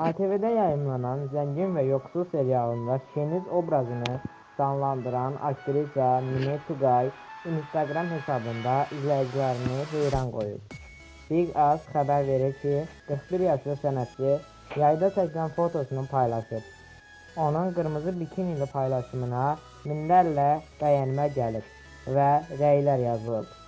ATV-də yayımlanan Zəngin və Yoxsul serialında Şeniz obrazını canlandıran aktrisa Mine Tugay Instagram hesabında izləyicilərini heyran qoyub. Big Az xəbər verir ki, 41 yaşlı sənətçi yayda çəkilən fotosunu paylaşıb. Onun qırmızı bikinili paylaşımına minlərlə bəyənmə gəlib və rəylər yazılıb.